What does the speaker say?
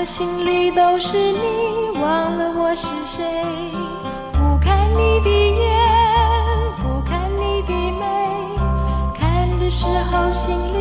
我心里都是你忘了我是谁。不看你的眼不看你的眉看的时候心里